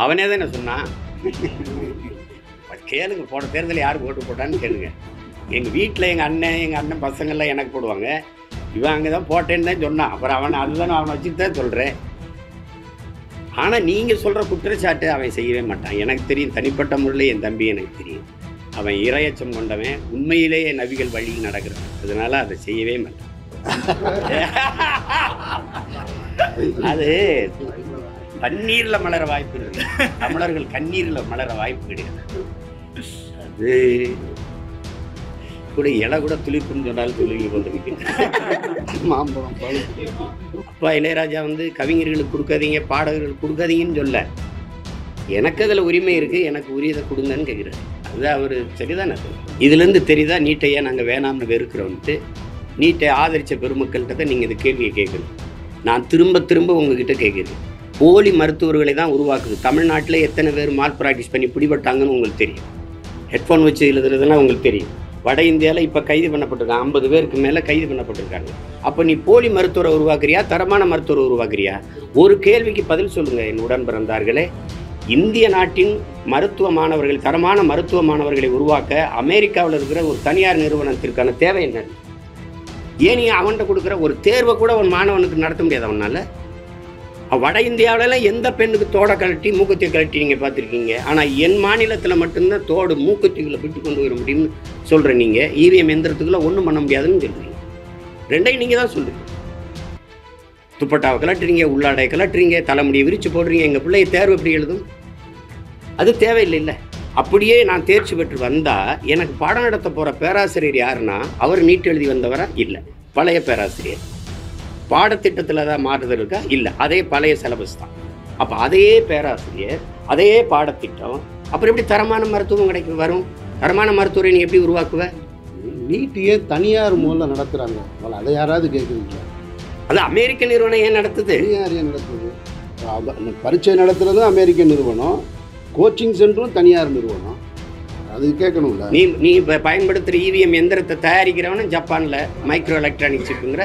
அவனே தானே சொன்னான் கேளுங்க போன தேர்தலில் யாருக்கு ஓட்டு போட்டான்னு கேளுங்க. எங்கள் வீட்டில் எங்கள் அண்ணன் எங்கள் அண்ணன் பசங்கள்லாம் எனக்கு போடுவாங்க. இவன் அங்கே தான் போட்டேன்னு தான் சொன்னான். அப்புறம் அவன் அதுதான் அவனை வச்சுட்டு தான் சொல்கிறேன் ஆனால் நீங்கள் சொல்கிற குற்றச்சாட்டு அவன் செய்யவே மாட்டான். எனக்கு தெரியும் தனிப்பட்ட முறையில் என் தம்பி எனக்கு தெரியும். அவன் இரையச்சம் கொண்டவன். உண்மையிலேயே நபிகள் வழியில் நடக்கிறான். அதனால அதை செய்யவே மாட்டான். அது தண்ணீர்ல மலர வாய்ப்பு இருக்கு. தமிழர்கள் கண்ணீர்ல மலர வாய்ப்பு கிடையாது. அது கூட இலை கூட துளிப்புன்னு சொன்னாலும் துளிர்ந்து கொண்டிருக்கிறேன் மாம்பழம் அப்பா இளையராஜா வந்து கவிஞர்களுக்கு கொடுக்காதீங்க பாடகர்களுக்கு கொடுக்காதீங்கன்னு சொல்ல. எனக்கு அதில் உரிமை இருக்குது எனக்கு உரியதை கொடுங்கன்னு கேட்குறாரு அது அவர் சரிதான் அது? இதுலேருந்து தெரியுதா நீட்டையே நாங்கள் வேணாம்னு வெறுக்கிறோன்ட்டு நீட்டை ஆதரித்த பெருமக்கள்கிட்ட தான் நீங்கள் இந்த கேள்வியை கேட்கணும். நான் திரும்ப திரும்ப உங்ககிட்ட கேட்குறேன் போலி மருத்துவர்களை தான் உருவாக்குது. தமிழ்நாட்டில் எத்தனை பேர் மால் ப்ராக்டிஸ் பண்ணி பிடிபட்டாங்கன்னு உங்களுக்கு தெரியும். ஹெட்ஃபோன் வச்சு எழுதுறதுலாம் உங்களுக்கு தெரியும். வட இந்தியாவில் இப்போ கைது பண்ணப்பட்டிருக்காங்க ஐம்பது பேருக்கு மேலே கைது பண்ணப்பட்டிருக்காங்க. அப்போ நீ போலி மருத்துவரை உருவாக்குறியா? தரமான மருத்துவரை உருவாக்குறியா? ஒரு கேள்விக்கு பதில் சொல்லுங்கள் என் உடன் பிறந்தார்களே. இந்திய நாட்டின் மருத்துவ மாணவர்கள் தரமான மருத்துவ மாணவர்களை உருவாக்க அமெரிக்காவில் இருக்கிற ஒரு தனியார் நிறுவனத்திற்கான தேவை என்ன ஏன் நீ அவன்கிட்ட கொடுக்குற? ஒரு தேர்வை கூட அவன் மாணவனுக்கு நடத்த முடியாது அவனால். வட இந்தியாவிலலாம் எந்த பெண்ணுக்கு தோடை கழட்டி மூக்குத்தியை கழட்டி நீங்கள் பார்த்துருக்கீங்க? ஆனால் என் மாநிலத்தில் மட்டும்தான் தோடு மூக்கத்திகளை விட்டு கொண்டு வர முடியும்னு சொல்கிற நீங்கள் இவிஎம் எந்திரத்துக்குள்ளே ஒன்றும் பண்ண முடியாதுன்னு சொல்கிறீங்க ரெண்டையும் நீங்கள் தான் சொல்லுங்கள் துப்பட்டாவை கலட்டுறீங்க உள்ளாடை கலட்டுறீங்க தலைமுடியை விரித்து போடுறீங்க எங்கள் பிள்ளைய தேர்வு எப்படி எழுதும்? அது தேவையில்லை இல்லை அப்படியே நான் தேர்ச்சி பெற்று வந்தால் எனக்கு பாடம் நடத்த போகிற பேராசிரியர் யாருன்னா அவர் நீட் எழுதி வந்தவரா? இல்லை. பழைய பேராசிரியர். பாடத்திட்டத்தில் தான் மாறுதல் இருக்கா? இல்லை. அதே பழைய சிலபஸ் தான். அப்போ அதே பேராசிரியர் அதே பாடத்திட்டம் அப்புறம் எப்படி தரமான மருத்துவம் கிடைக்கும்? வரும். தரமான மருத்துவரை நீ எப்படி உருவாக்குவ? நீட் ஏன் தனியார் மூலம் நடத்துறாங்க. அவளை அதை யாராவது கேட்குறீங்களா அது அமெரிக்க நிறுவனம் ஏன் நடத்துது? தனியார் ஏன் நடத்துது? பரீட்சை நடத்துறதும் அமெரிக்க நிறுவனம். கோச்சிங் சென்டரும் தனியார் நிறுவனம். அது கேட்கணும்ல. நீ நீ இப்போ பயன்படுத்துகிற இவிஎம் எந்திரத்தை தயாரிக்கிறவனும் ஜப்பானில் மைக்ரோ எலக்ட்ரானிக் சிப்புங்கிற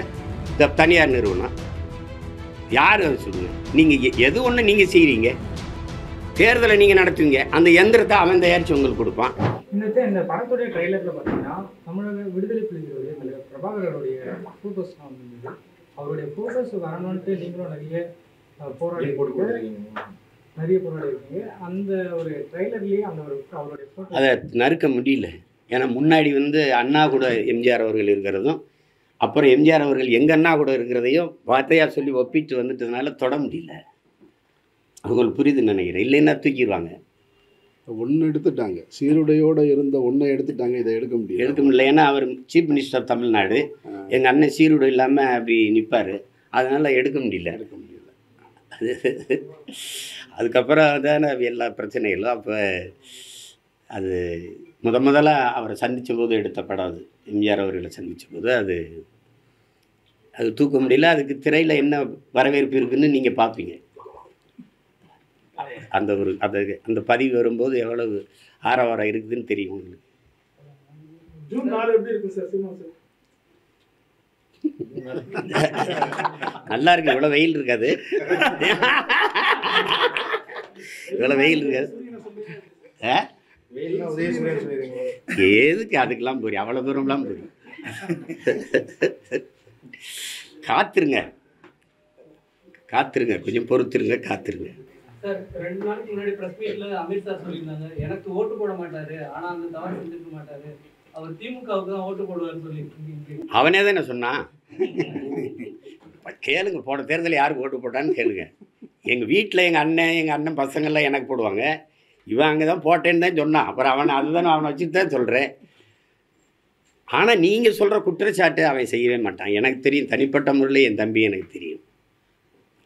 த- தனியார் நிறுவனம். யார் அதை சொல்லுங்க நீங்கள் எது ஒன்று நீங்கள் செய்கிறீங்க தேர்தலை நீங்கள் நடத்துவீங்க. அந்த எந்திரத்தை அவன் தயாரித்து உங்களுக்கு கொடுப்பான். இன்னொரு இந்த படத்துடைய ட்ரைலர்ல பார்த்தீங்கன்னா தமிழக விடுதலை புலிகளுடைய தலைவர் பிரபாகரனுடைய ஃபோட்டோஸ்லாம் வந்து அவருடைய ஃபோட்டோஸ் வரணும்ட்டு நீங்களும் நிறைய போராடி நிறைய போராடி இருக்கீங்க. அந்த ஒரு ட்ரைலர்லயே அந்த ஒரு அவருடைய ஃபோட்டோ அதை நறுக்க முடியல. ஏன்னா முன்னாடி வந்து அண்ணா கூட எம்ஜிஆர் அவர்கள் இருக்கிறதும் அப்புறம் எம்ஜிஆர் அவர்கள் எங்க அண்ணா கூட இருக்கிறதையும் வார்த்தையாக சொல்லி ஒப்பிட்டு வந்துட்டதுனால தொட முடியல. அவங்களுக்கு புரியுதுன்னு நினைக்கிறேன். இல்லைன்னா தூக்கிடுவாங்க. ஒன்று எடுத்துட்டாங்க. சீருடையோட இருந்த ஒன்றை எடுத்துட்டாங்க. இதை எடுக்க முடியாது எடுக்க முடியல. ஏன்னா அவர் சீஃப் மினிஸ்டர் தமிழ்நாடு எங்கள் அண்ணன் சீருடை இல்லாமல் அப்படி நிற்பார் அதனால் எடுக்க முடியல. எடுக்க முடியல. அது அதுக்கப்புறம் தானே எல்லா பிரச்சனைகளும். அப்போ அது முத முதல்ல அவரை சந்தித்த போது எடுத்த படம் அது. எம்ஜிஆர் அவர்களை சந்தித்த போது அது அது தூக்க முடியல. அதுக்கு திரையில் என்ன வரவேற்பு இருக்குன்னு நீங்கள் பார்ப்பீங்க. அந்த ஒரு அந்த அந்த பதிவு வரும்போது எவ்வளவு ஆரவாரம் இருக்குதுன்னு தெரியும் உங்களுக்கு? ஜூன் நாலு எப்படி இருக்கும் சார்? Cinema sir? நல்லா இருக்கு. இவ்வளோ வெயில் இருக்காது. இவ்வளோ வெயில் இருக்காது. ஆ? எதுக்கு அதுக்கெல்லாம் போறீங்க அவ்வளோ தூரம்லாம் போறீங்க காத்துருங்க. காத்துருங்க. கொஞ்சம் பொறுத்துருங்க காத்துருங்க. சார் ரெண்டு நாளைக்கு முன்னாடி பிரஸ் மீட்ல அமித்ஷா சொல்லியிருந்தாங்க. எனக்கு ஓட்டு போட மாட்டாரு ஆனா அந்த தவறு செஞ்சிருக்க மாட்டாரு. அவர் திமுகவுக்கு தான் ஓட்டு போடுவார்னு சொல்லியிருக்கீங்க. அவனே தானே சொன்னான் கேளுங்க போன தேர்தலில் யாருக்கு ஓட்டு போட்டான்னு கேளுங்க. எங்கள் வீட்டில் எங்கள் அண்ணன் எங்கள் அண்ணன் பசங்கள்லாம் எனக்கு போடுவாங்க. இவன் அங்கே தான் போட்டேன்னு தான் சொன்னான். அப்புறம் அவனை அதுதானே அவனை வச்சுட்டு தான் சொல்கிறேன் ஆனால் நீங்கள் சொல்கிற குற்றச்சாட்டு அவன் செய்யவே மாட்டான். எனக்கு தெரியும் தனிப்பட்ட முறையில் என் தம்பி எனக்கு தெரியும்.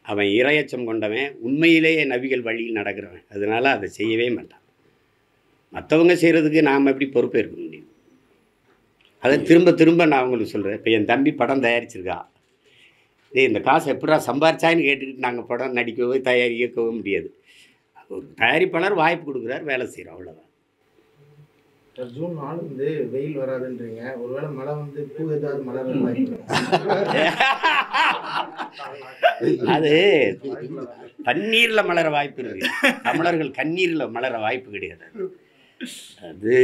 அவன் இரையச்சம் கொண்டவன். உண்மையிலேயே நபிகள் வழியில் நடக்கிறவன். அதனால் அதை செய்யவே மாட்டான். மற்றவங்க செய்கிறதுக்கு நாம் எப்படி பொறுப்பேற்க முடியும்? அதை திரும்ப திரும்ப நான் உங்களுக்கு சொல்கிறேன் இப்போ என் தம்பி படம் தயாரிச்சிருக்கா. இதே இந்த காசு எப்படா சம்பாரிச்சான்னு கேட்டுக்கிட்டு நாங்கள் படம் நடிக்கவோ தயாரிக்கவோ முடியாது. ஒரு தயாரிப்பாளர் வாய்ப்பு கொடுக்குறார் வேலை செய்கிறோம் அவ்வளோதான் ஜூன் நாலு வந்து வெயில் வராதுன்றீங்க. ஒருவேளை மழை வந்து பூ ஏதாவது இருக்கா? அது தண்ணீர்ல மலர வாய்ப்பு இருக்கு. தமிழர்கள் கண்ணீர்ல மலர வாய்ப்பு கிடையாது. அது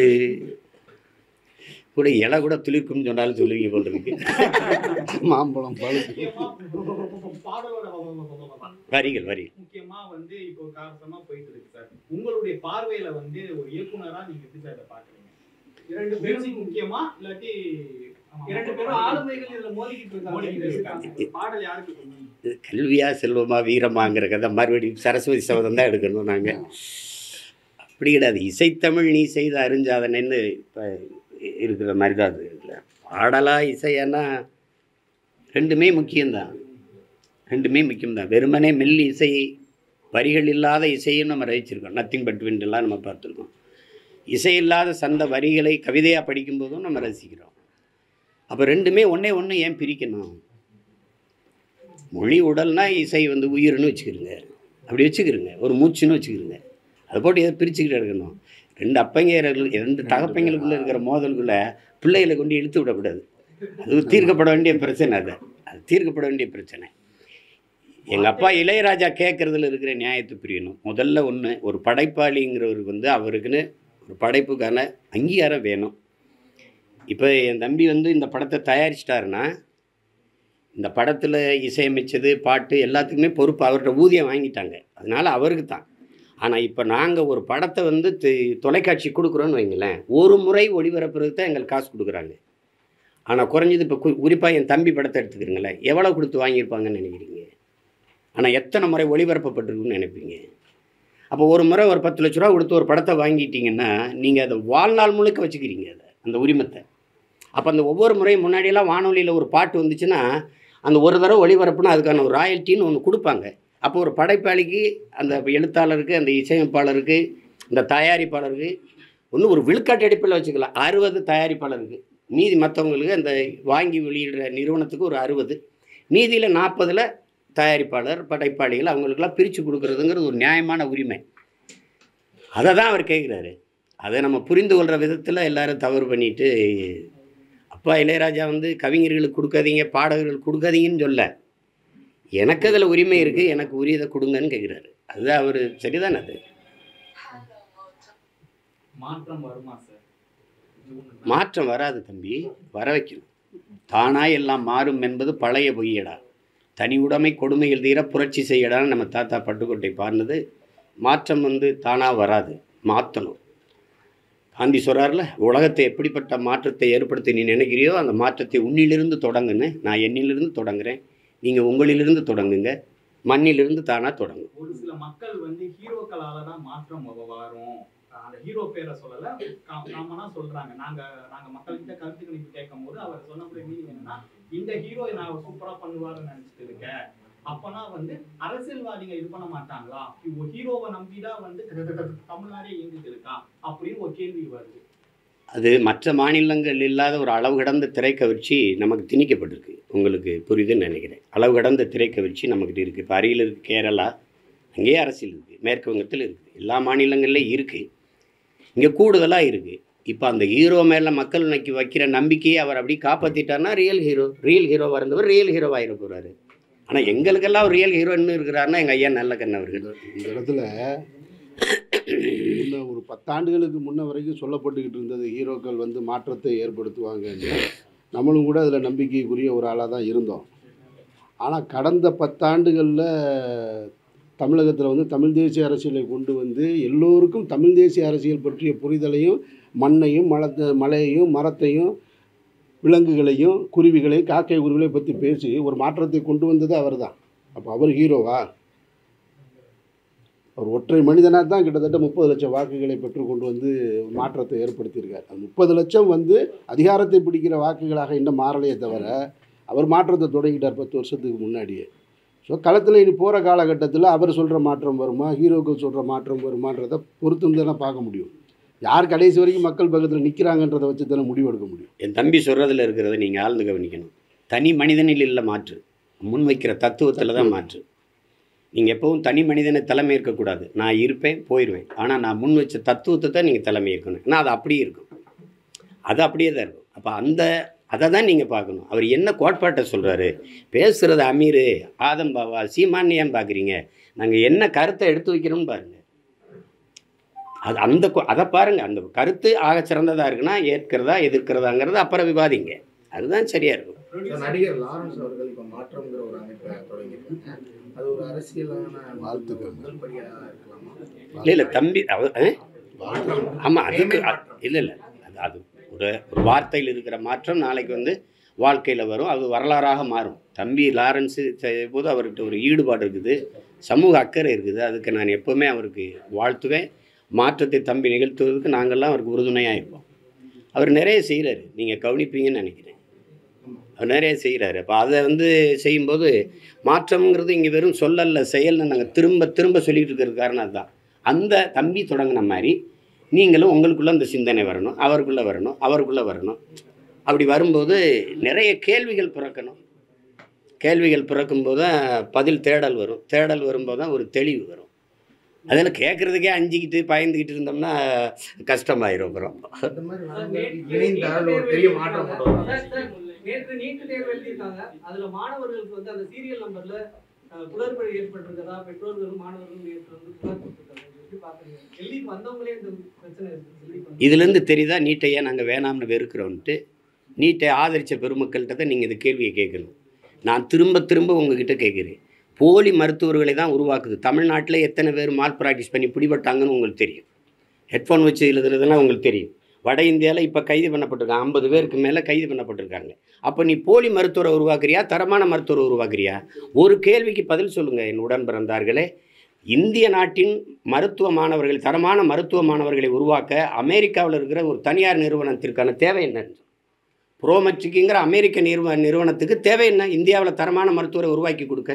கூட இலை கூட துளிர்க்கும்னு சொன்னாலும் சொல்லுவீங்க போல் இருக்கு. மாம்பழம் பாடலோட வரிகள் வரி முக்கியமா வந்து இப்போ காரணமா போயிட்டு இருக்கு சார். உங்களுடைய பார்வையில வந்து ஒரு இயக்குனரா நீங்க எப்படி சார் இதை பாக்குறீங்க இரண்டு மியூசிக் பேரும் முக்கியமா இல்லாட்டி இரண்டு பேரும் ஆளுமைகள் இதுல மோதிக்கிட்டு மோதிக்கிட்டு இருக்காங்க. இருக்காங்க பாடல் யாருக்கு சொன்னீங்க இது கல்வியா செல்வமா வீரமாங்கிற கதை மறுபடியும் சரஸ்வதி சபதம் தான் எடுக்கணும் நாங்கள் அப்படி கிடையாது. இசைத்தமிழ் நீ செய்த அருஞ்சாதனைன்னு இப்போ இருக்கிற மாதிரி தான் அது இதில் பாடலா இசையன்னா ரெண்டுமே முக்கியம்தான். ரெண்டுமே முக்கியம்தான். வெறுமனே மெல் இசை வரிகள் இல்லாத இசையும் நம்ம ரசிச்சிருக்கோம். நத்திங் பட் விண்டெல்லாம் நம்ம பார்த்துருக்கோம். இசை இல்லாத சந்த வரிகளை கவிதையாக படிக்கும்போதும் நம்ம ரசிக்கிறோம். அப்போ ரெண்டுமே ஒன்றே ஒன்று ஏன் பிரிக்கணும்? மொழி உடல்னா இசை வந்து உயிர்னு வச்சுக்கிறோங்க அப்படி வச்சுக்கிறோங்க ஒரு மூச்சுன்னு வச்சுக்கிறோங்க அதை போட்டு எதை பிரிச்சுக்கிட்டு இருக்கணும்? ரெண்டு அப்பங்கையர்கள் ரெண்டு தகப்பங்களுக்குள்ளே இருக்கிற மோதலுக்குள்ள பிள்ளைகளை கொண்டு இழுத்து விடக்கூடாது. அது தீர்க்கப்பட வேண்டிய பிரச்சனை அது. அது தீர்க்கப்பட வேண்டிய பிரச்சனை. எங்கள் அப்பா இளையராஜா கேட்குறதுல இருக்கிற நியாயத்தை புரியணும். முதல்ல ஒன்று ஒரு படைப்பாளிங்கிறவருக்கு வந்து அவருக்குன்னு ஒரு படைப்புக்கான அங்கீகாரம் வேணும். இப்போ என் தம்பி வந்து இந்த படத்தை தயாரிச்சிட்டாருன்னா இந்த படத்தில் இசையமைச்சது பாட்டு எல்லாத்துக்குமே பொறுப்பு அவர்கிட்ட ஊதியம் வாங்கிட்டாங்க. அதனால் அவருக்கு தான். ஆனால் இப்போ நாங்கள் ஒரு படத்தை வந்து தொலைக்காட்சி கொடுக்குறோன்னு வைங்களேன். ஒரு முறை ஒளிபரப்புறதுக்கு தான் எங்களுக்கு காசு கொடுக்குறாங்க. ஆனால் குறைஞ்சது இப்போ குறிப்பாக என் தம்பி படத்தை எடுத்துக்கிறீங்களேன் எவ்வளோ கொடுத்து வாங்கியிருப்பாங்கன்னு நினைக்கிறீங்க? ஆனால் எத்தனை முறை ஒளிபரப்பப்பட்டிருக்குன்னு நினைப்பீங்க? அப்போ ஒரு முறை ஒரு பத்து லட்ச ரூபா கொடுத்து ஒரு படத்தை வாங்கிட்டீங்கன்னா நீங்கள் அதை வாழ்நாள் முழுக்க வச்சுக்கிறீங்க அதை அந்த உரிமத்தை. அப்போ அந்த ஒவ்வொரு முறையும் முன்னாடியெல்லாம் வானொலியில் ஒரு பாட்டு வந்துச்சுன்னா அந்த ஒரு தடவை ஒளிபரப்புனா அதுக்கான ஒரு ராயல்ட்டின்னு ஒன்று கொடுப்பாங்க. அப்போ ஒரு படைப்பாளிக்கு அந்த எழுத்தாளருக்கு அந்த இசையமைப்பாளருக்கு இந்த தயாரிப்பாளருக்கு ஒன்று ஒரு விழுக்காட்டு அடிப்பில் வச்சுக்கலாம். அறுபது தயாரிப்பாளருக்கு. மீதி மற்றவங்களுக்கு அந்த வாங்கி வெளியிடுற நிறுவனத்துக்கு ஒரு அறுபது. மீதியில் நாற்பதில் தயாரிப்பாளர் படைப்பாளிகள் அவங்களுக்கெல்லாம் பிரித்து கொடுக்குறதுங்கிறது ஒரு நியாயமான உரிமை. அதை தான் அவர் கேட்குறாரு அதை நம்ம புரிந்து கொள்கிற விதத்தில் எல்லாரும் தவறு பண்ணிட்டு அப்பா இளையராஜா வந்து கவிஞர்களுக்கு கொடுக்காதீங்க பாடகர்களுக்கு கொடுக்காதீங்கன்னு சொல்ல. எனக்கு அதில் உரிமை இருக்குது எனக்கு உரியதை கொடுங்கன்னு கேட்குறாரு அது அவர் சரிதானே அது? மாற்றம் வருமா சார்? மாற்றம் வராது தம்பி வர வைக்கணும். தானாய் எல்லாம் மாறும் என்பது பழைய பொய்யடா. தனி உடைமை கொடுமைகள் தீர புரட்சி செய்யடான்னு நம்ம தாத்தா பட்டுக்கோட்டை பாடினது மாற்றம் வந்து தானாக வராது மாற்றணும் காந்தி சொல்கிறார்ல உலகத்தை எப்படிப்பட்ட மாற்றத்தை ஏற்படுத்த நீ நினைக்கிறியோ அந்த மாற்றத்தை உன்னிலிருந்து தொடங்குன்னு நான் என்னிலிருந்து தொடங்குறேன். நீங்கள் உங்களிலிருந்து தொடங்குங்க மண்ணிலிருந்து தானாக தொடங்கும். ஒரு சில மக்கள் வந்து ஹீரோக்களால தான் மாற்றம் வரும். அந்த ஹீரோ பேரை சொல்லல கா- காமனா சொல்றாங்க. நாங்க நாங்க மக்கள்கிட்ட கருத்து கணிப்பு கேட்கும் போது அவர் சொன்னபடி மீனிங் என்னன்னா இந்த ஹீரோ நான் சூப்பரா பண்ணுவாருன்னு நினைச்சிட்டு இருக்கேன் அப்பனா வந்து அரசியல்வாதிங்க இது பண்ண மாட்டாங்களா? ஹீரோவை நம்பிதான் வந்து தமிழ்நாடே இயங்கிட்டு இருக்கா? அப்படின்னு ஒரு கேள்வி வருது. அது மற்ற மாநிலங்கள் இல்லாத ஒரு அளவு கடந்த திரைக்கவர்ச்சி நமக்கு திணிக்கப்பட்டிருக்கு. உங்களுக்கு புரியுதுன்னு நினைக்கிறேன். அளவு கடந்த திரைக்கவிழ்ச்சி நம்மக்கிட்ட இருக்குது இப்போ அருகில் இருக்குது கேரளா அங்கேயே அரசியல் இருக்குது மேற்கு வங்கத்தில் இருக்குது எல்லா மாநிலங்கள்லேயும் இருக்குது இங்கே கூடுதலாக இருக்குது இப்போ அந்த ஹீரோ மேலே மக்கள் இன்னைக்கு வைக்கிற நம்பிக்கையை அவர் அப்படி காப்பாற்றிட்டார்னா ரியல் ஹீரோ ரியல் ஹீரோவாக இருந்தவர் ரியல் ஹீரோவாக இருக்க போகிறாரு ஆனால் எங்களுக்கெல்லாம் ரியல் ஹீரோ இன்னும் இருக்கிறாருன்னா எங்கள் ஐயா நல்ல கண்ணவர்கள் இந்த இடத்துல முன்ன ஒரு பத்தாண்டுகளுக்கு முன்ன வரைக்கும் சொல்லப்பட்டுக்கிட்டு இருந்தது ஹீரோக்கள் வந்து மாற்றத்தை ஏற்படுத்துவாங்கன்னு நம்மளும் கூட அதில் நம்பிக்கைக்குரிய ஒரு ஆளாக தான் இருந்தோம். ஆனால் கடந்த பத்தாண்டுகளில் தமிழகத்தில் வந்து தமிழ் தேசிய அரசியலை கொண்டு வந்து எல்லோருக்கும் தமிழ் தேசிய அரசியல் பற்றிய புரிதலையும் மண்ணையும் மலத்த மலையையும் மரத்தையும் விலங்குகளையும் குருவிகளையும் காக்கை குருவிகளை பற்றி பேசி ஒரு மாற்றத்தை கொண்டு வந்தது அவர் தான் அப்போ அவர் ஹீரோவா? அவர் ஒற்றை மனிதனாக தான் கிட்டத்தட்ட முப்பது லட்சம் வாக்குகளை பெற்று கொண்டு வந்து மாற்றத்தை ஏற்படுத்தியிருக்கார். அந்த முப்பது லட்சம் வந்து அதிகாரத்தை பிடிக்கிற வாக்குகளாக இன்னும் மாறலையே தவிர அவர் மாற்றத்தை தொடங்கிட்டார் பத்து வருஷத்துக்கு முன்னாடியே. ஸோ களத்தில் இனி போகிற காலகட்டத்தில் அவர் சொல்கிற மாற்றம் வருமா ஹீரோக்கள் சொல்கிற மாற்றம் வருமான்றதை பொறுத்து தானே பார்க்க முடியும். யார் கடைசி வரைக்கும் மக்கள் பக்கத்தில் நிற்கிறாங்கன்றதை வச்சு தானே முடிவெடுக்க முடியும். என் தம்பி சொல்கிறதுல இருக்கிறத நீங்கள் ஆழ்ந்து கவனிக்கணும். தனி மனிதனில் இல்லை மாற்று. முன்வைக்கிற தத்துவத்தில் தான் மாற்று. நீங்கள் எப்பவும் தனி மனிதனை தலைமை இருக்கக்கூடாது. நான் இருப்பேன் போயிடுவேன் ஆனால் நான் முன் வச்ச தத்துவத்தை தான் நீங்கள் தலைமை இருக்கணும் ஏன்னா அது அப்படியே இருக்கும். அது அப்படியே தான் இருக்கும். அப்போ அந்த அதை தான் நீங்கள் பார்க்கணும். அவர் என்ன கோட்பாட்டை சொல்கிறாரு பேசுகிறது அமீர் ஆதம் பாவா சீமான்னு ஏன் பார்க்குறீங்க. நாங்கள் என்ன கருத்தை எடுத்து வைக்கிறோம்னு பாருங்கள் அது அந்த அதை பாருங்கள் அந்த கருத்து ஆக சிறந்ததாக இருக்குன்னா ஏற்கிறதா எதிர்க்கிறதாங்கிறது அப்புறம் விவாதிங்க. அதுதான் சரியாக இருக்கும். நடிகர் லாரன்ஸ் அவர்கள் இப்போ மாற்றம்ங்கிற ஒரு அமைப்பை தொடங்கியிருக்காங்க. அது ஒரு அரசியலான வாழ்த்துக்கள். முதல் படியா இருக்கலாமா? இல்லை இல்லை தம்பி ஆமாம் அதுக்கு. இல்லை இல்லை அது அது ஒரு ஒரு வார்த்தையில் இருக்கிற மாற்றம் நாளைக்கு வந்து வாழ்க்கையில் வரும். அது வரலாறாக மாறும். தம்பி லாரன்ஸு செய்யும் போது அவர்கிட்ட ஒரு ஈடுபாடு இருக்குது. சமூக அக்கறை இருக்குது. அதுக்கு நான் எப்போவுமே அவருக்கு வாழ்த்துவேன். மாற்றத்தை தம்பி நிகழ்த்துவதற்கு நாங்கள்லாம் அவருக்கு உறுதுணையாக இருப்போம். அவர் நிறைய செய்கிறாரு நீங்கள் கவனிப்பீங்கன்னு நினைக்கிறேன். நிறைய செய்கிறாரு அப்போ அதை வந்து செய்யும்போது மாற்றம்ங்கிறது இங்கே வெறும் சொல்லல செயல்னு நாங்கள் திரும்ப திரும்ப சொல்லிகிட்டு இருக்கிற காரணம் அதுதான். அந்த தம்பி தொடங்கின மாதிரி நீங்களும் உங்களுக்குள்ளே அந்த சிந்தனை வரணும் அவருக்குள்ளே வரணும் அவருக்குள்ளே வரணும். அப்படி வரும்போது நிறைய கேள்விகள் பிறக்கணும். கேள்விகள் பிறக்கும்போது தான் பதில் தேடல் வரும். தேடல் வரும்போது தான் ஒரு தெளிவு வரும். அதில் கேட்குறதுக்கே அஞ்சிக்கிட்டு பயந்துக்கிட்டு இருந்தோம்னா கஷ்டமாயிரும் அப்புறம். நேற்று நீட்டு தேர்வு எழுதியிருக்காங்க. அதுல மாணவர்களுக்கு வந்து அந்த சீரியல் நம்பர்ல அஹ், குளறுபடி ஏற்பட்டிருக்கதா பெற்றோர்களும் மாணவர்களும் நேற்று வந்து புகார் கொடுத்திருக்காங்க. இது எப்படி பாக்குறீங்க இதுலேருந்து தெரியுதா நீட்டையே நாங்கள் வேணாம்னு வெறுக்கிறோன்ட்டு? நீட்டை ஆதரித்த பெருமக்கள்கிட்ட தான் நீங்கள் இந்த கேள்வியை கேட்கணும். நான் திரும்ப திரும்ப உங்ககிட்ட கேட்குறேன். போலி மருத்துவர்களை தான் உருவாக்குது. தமிழ்நாட்டில் எத்தனை பேர் மால் ப்ராக்டிஸ் பண்ணி பிடிபட்டாங்கன்னு உங்களுக்கு தெரியும். ஹெட்ஃபோன் வச்சு எழுதுறதுலாம் உங்களுக்கு தெரியும். வட இந்தியாவில் இப்போ கைது பண்ணப்பட்டிருக்காங்க ஐம்பது பேருக்கு மேலே கைது பண்ணப்பட்டிருக்காங்க. அப்போ நீ போலி மருத்துவரை உருவாக்குறியா? தரமான மருத்துவரை உருவாக்குறியா? ஒரு கேள்விக்கு பதில் சொல்லுங்கள் என் உடன் பிறந்தார்களே. இந்திய நாட்டின் மருத்துவ மாணவர்கள் தரமான மருத்துவ மாணவர்களை உருவாக்க அமெரிக்காவில் இருக்கிற ஒரு தனியார் நிறுவனத்திற்கான தேவை என்ன? ப்ரோமெட்ரிக்குங்கிற அமெரிக்க நிறுவ நிறுவனத்துக்கு தேவை என்ன? இந்தியாவில் தரமான மருத்துவரை உருவாக்கி கொடுக்க.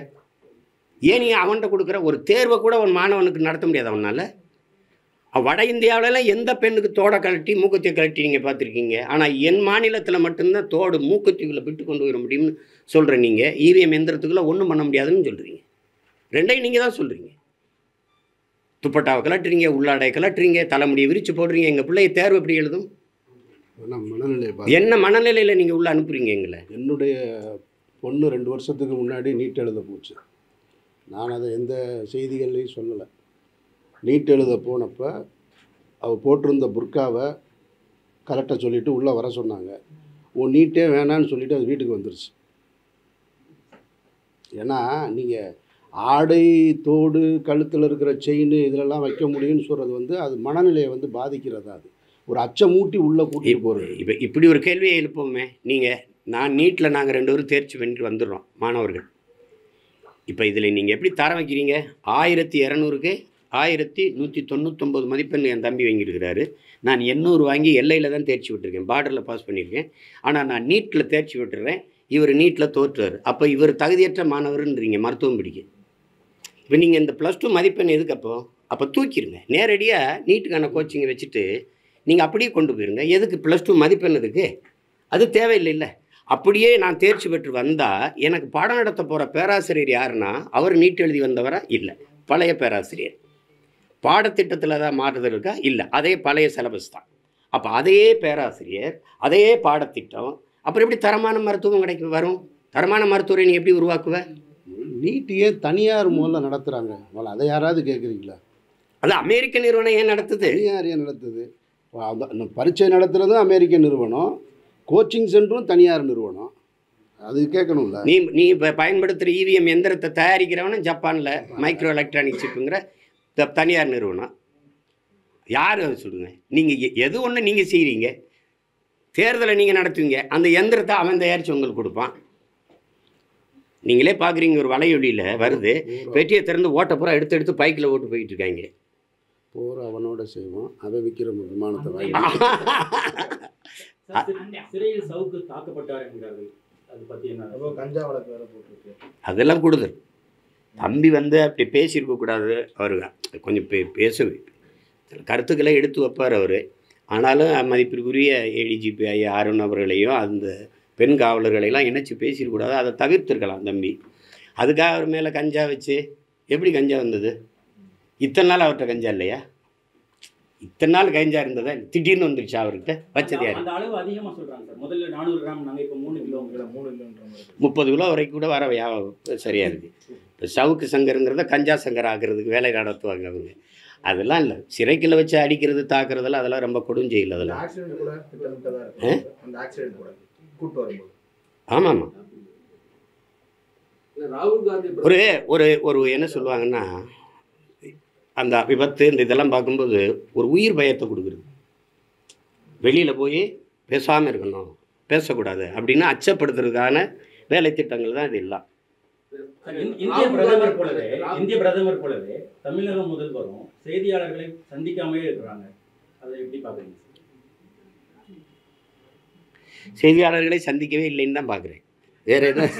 ஏன் நீ அவன்கிட்ட கொடுக்குற? ஒரு தேர்வை கூட அவன் மாணவனுக்கு நடத்த முடியாது அவனால். வட இந்தியாவிலலாம் எந்த பெண்ணுக்கு தோடை கழட்டி மூக்கத்தியை கழட்டி நீங்கள் பார்த்துருக்கீங்க? ஆனால் என் மாநிலத்தில் மட்டும்தான் தோடு மூக்கத்திக்குள்ளே விட்டு கொண்டு வர முடியும்னு சொல்கிற நீங்கள் இவிஎம் எந்திரத்துக்குள்ளே ஒன்றும் பண்ண முடியாதுன்னு சொல்கிறீங்க ரெண்டையும் நீங்கள் தான் சொல்கிறீங்க துப்பட்டாவை கலட்டுறீங்க உள்ளாடையை கலட்டுறீங்க தலைமுடியை விரித்து போடுறீங்க. எங்கள் பிள்ளைய தேர்வு எப்படி எழுதும்? என்ன மனநிலையில் நீங்கள் உள்ளே அனுப்புறீங்க எங்களை? என்னுடைய பொண்ணு ரெண்டு வருஷத்துக்கு முன்னாடி நீட் எழுத போச்சு. நான் அதை எந்த செய்திகள்லையும் சொல்லலை. நீட் எழுத போனப்போ அவள் போட்டிருந்த புர்காவை கலட்ட சொல்லிவிட்டு உள்ளே வர சொன்னாங்க. உன் நீட்டே வேணான்னு சொல்லிட்டு அது வீட்டுக்கு வந்துருச்சு. ஏன்னா நீங்கள் ஆடை தோடு கழுத்தில் இருக்கிற செயின் இதிலெல்லாம் வைக்க முடியும்னு சொல்கிறது வந்து அது மனநிலையை வந்து பாதிக்கிறதா அது. ஒரு அச்சமூட்டி உள்ளே கூட்டிகிட்டு போகிறது இப்போ இப்படி ஒரு கேள்வியை எழுப்புவோமே நீங்கள் நான் நீட்டில் நாங்கள் ரெண்டு பேரும் தேர்ச்சி பண்ணிட்டு வந்துடுறோம் மாணவர்கள். இப்போ இதில் நீங்கள் எப்படி தரம் வைக்கிறீங்க? ஆயிரத்தி இரநூறுக்கு ஆயிரத்தி நூற்றி தொண்ணூத்தொம்பது மதிப்பெண் என் தம்பி வாங்கியிருக்கிறாரு. நான் எண்ணூறு வாங்கி எல்லையில் தான் தேர்ச்சி விட்டுருக்கேன். பார்டரில் பாஸ் பண்ணியிருக்கேன். ஆனால் நான் நீட்டில் தேர்ச்சி விட்டுறேன். இவர் நீட்டில் தோற்றுறாரு. அப்போ இவர் தகுதியற்ற மாணவர்ன்றீங்க மருத்துவம் பிடிக்க. இப்போ நீங்கள் இந்த ப்ளஸ் டூ மதிப்பெண் எதுக்கு அப்போ? அப்போ தூக்கிடுங்க நேரடியாக நீட்டுக்கான கோச்சிங்கை வச்சுட்டு நீங்கள் அப்படியே கொண்டு போயிருங்க. எதுக்கு ப்ளஸ் டூ மதிப்பெண் எதுக்கு? அது தேவையில்லைல்ல. அப்படியே நான் தேர்ச்சி பெற்று வந்தால் எனக்கு பாடம் நடத்த போகிற பேராசிரியர் யாருன்னா அவர் நீட் எழுதி வந்தவரா? இல்லை. பழைய பேராசிரியர். பாடத்திட்டத்தில் தான் மாறுதல் இருக்கா? இல்லை. அதே பழைய சிலபஸ் தான். அப்போ அதே பேராசிரியர் அதே பாடத்திட்டம் அப்புறம் எப்படி தரமான மருத்துவம் கிடைக்கும் வரும்? தரமான மருத்துவரை நீ எப்படி உருவாக்குவ? நீட்டியே தனியார் முதல்ல நடத்துகிறாங்க முதல்ல அதை யாராவது கேட்குறீங்களா அது அமெரிக்க நிறுவனம் ஏன் நடத்துது? தனியார் ஏன் நடத்துது? பரீட்சை நடத்துகிறதும் அமெரிக்க நிறுவனம். கோச்சிங் சென்டரும் தனியார் நிறுவனம். அது கேட்கணும்ல. நீ நீ இப்போ பயன்படுத்துகிற இவிஎம் எந்திரத்தை தயாரிக்கிறவனும் ஜப்பானில் மைக்ரோ எலக்ட்ரானிக் சிப்புங்கிற த- தனியார் நிறுவனம். யார் அதை சொல்லுங்க? நீங்கள் எது ஒன்று நீங்கள் செய்கிறீங்க தேர்தலை நீங்கள் நடத்துவீங்க. அந்த எந்திரத்தை அவன் தயாரித்து உங்களுக்கு கொடுப்பான். நீங்களே பார்க்குறீங்க ஒரு வலையொலியில் வருது. பெட்டியை திறந்து ஓட்ட பூரா எடுத்து எடுத்து பைக்கில் ஓட்டு போயிட்டு இருக்காங்க. போர் அவனோட செய்வோம் அவன் விற்கிற விமானத்தை வாங்கி சிறையில் சவுக்கு தாக்கப்பட்டார் அது அதெல்லாம் கூடுதல் தம்பி வந்து அப்படி பேசியிருக்க கூடாது. கொஞ்சம் பே பேச கருத்துக்களை எடுத்து வைப்பார் அவர். ஆனாலும் மதிப்பிற்குரிய ஏடிஜிபி ஐயா அருண் அவர்களையும் அந்த பெண் காவலர்களையெல்லாம் இணைச்சி பேசியிருக்கூடாது அதை தவிர்த்துருக்கலாம் தம்பி. அதுக்காக அவர் மேலே கஞ்சா வச்சு எப்படி கஞ்சா வந்தது? இத்தனை நாள் அவர்கிட்ட கஞ்சா இல்லையா? இத்தனை நாள் கஞ்சா இருந்ததா திடீர்னு வந்துருச்சு அவர்கிட்ட. வச்சது யாரு? அந்த அளவு அதிகமா சொல்றாங்க சார். முதல்ல நானூறு கிராம் நாங்க இப்ப மூணு கிலோ மூணு மாதிரி முப்பது கிலோ வரைக்கும் கூட வர வியா- சரியா இருக்கு. இப்போ சவுக்கு சங்கருங்கிறத கஞ்சா சங்கர் ஆக்குறதுக்கு வேலை நடத்துவாங்க அவங்க. அதெல்லாம் இல்லை. சிறைக்குள்ள வச்சு அடிக்கிறது தாக்குறதெல்லாம் அதெல்லாம் ரொம்ப கொடுஞ்செயல் அதெல்லாம். ஆக்சிடென்ட் கூட திட்டமிட்டதா இருக்கு. அந்த ஆக்சிடென்ட் கூட. கூட்டு வரும்போது. ஆமாம். ஆமாம் ஒரு ஒரு ஒரு என்ன சொல்லுவாங்கன்னா அந்த விபத்து இந்த இதெல்லாம் பார்க்கும்போது ஒரு உயிர் பயத்தை கொடுக்குறது வெளியில் போய் பேசாமல் இருக்கணும் பேசக்கூடாது அப்படின்னு அச்சப்படுத்துறதுக்கான வேலை திட்டங்கள் தான் இது எல்லாம். இந்திய பிரதமர் போலவே இந்திய பிரதமர் போலவே தமிழக முதல்வரும் செய்தியாளர்களை சந்திக்காமலே இருக்கிறாங்க. அதை எப்படி பாக்குறீங்க சார்? செய்தியாளர்களை சந்திக்கவே இல்லைன்னு தான் பார்க்குறேன். வேறு எதுவும்?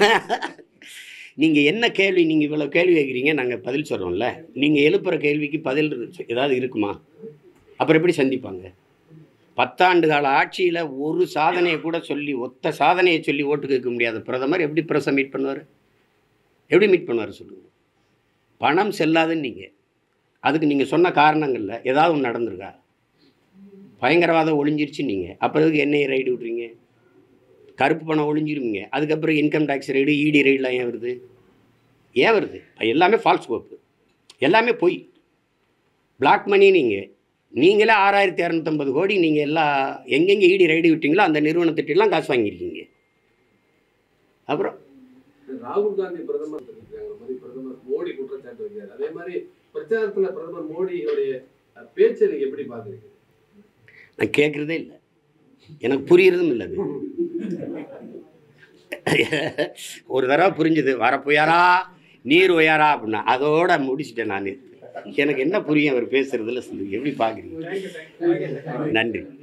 நீங்கள் என்ன கேள்வி நீங்கள் இவ்வளோ கேள்வி கேட்குறீங்க நாங்கள் பதில் சொல்கிறோம்ல நீங்கள் எழுப்புகிற கேள்விக்கு பதில் ஏதாவது இருக்குமா? அப்புறம் எப்படி சந்திப்பாங்க? பத்தாண்டு கால ஆட்சியில் ஒரு சாதனையை கூட சொல்லி ஒத்த சாதனையை சொல்லி ஓட்டு கேட்க முடியாத பிரதமர் எப்படி ப்ரெஸ்ஸை மீட் பண்ணுவார்? எப்படி மீட் பண்ணுவார் சொல்லுங்கள் பணம் செல்லாதுன்னு நீங்கள் அதுக்கு நீங்கள் சொன்ன காரணங்களில் ஏதாவது ஒன்று நடந்திருக்கா? பயங்கரவாதம் ஒளிஞ்சிருச்சு நீங்கள் அப்புறம் எதுக்கு ரைடு விட்றீங்க? கருப்பு பணம் ஒளிஞ்சிருவீங்க அதுக்கப்புறம் இன்கம் டேக்ஸ் ரைடு இடி ரைடெலாம் ஏன் வருது? ஏன் வருது? எல்லாமே ஃபால்ஸ் கோப்பு எல்லாமே பொய். பிளாக் மணி நீங்கள் நீங்களே ஆறாயிரத்தி இரநூத்தம்பது கோடி நீங்கள் எல்லா எங்கெங்கே இடி ரைடு விட்டீங்களோ அந்த நிறுவனத்திட்டெல்லாம் காசு வாங்கியிருக்கீங்க. அப்புறம்? ராகுல் காந்தி பிரதமர் மோடி குற்றச்சாட்டு வைக்கிறார். அதே மாதிரி பிரச்சாரத்துல பிரதமர் மோடியோடைய பேச்சை நீங்க எப்படி பாக்குறீங்க நான் கேட்குறதே இல்லை. எனக்கு புரியறதும் இல்லை ஒரு தடவை புரிஞ்சுது வர புயரா நீர் உயரா? அப்படின்னா அதோட முடிச்சிட்டேன் நான். எனக்கு என்ன புரியும் அவர் பேசுறதுல எப்படி பார்க்குறீங்க நன்றி.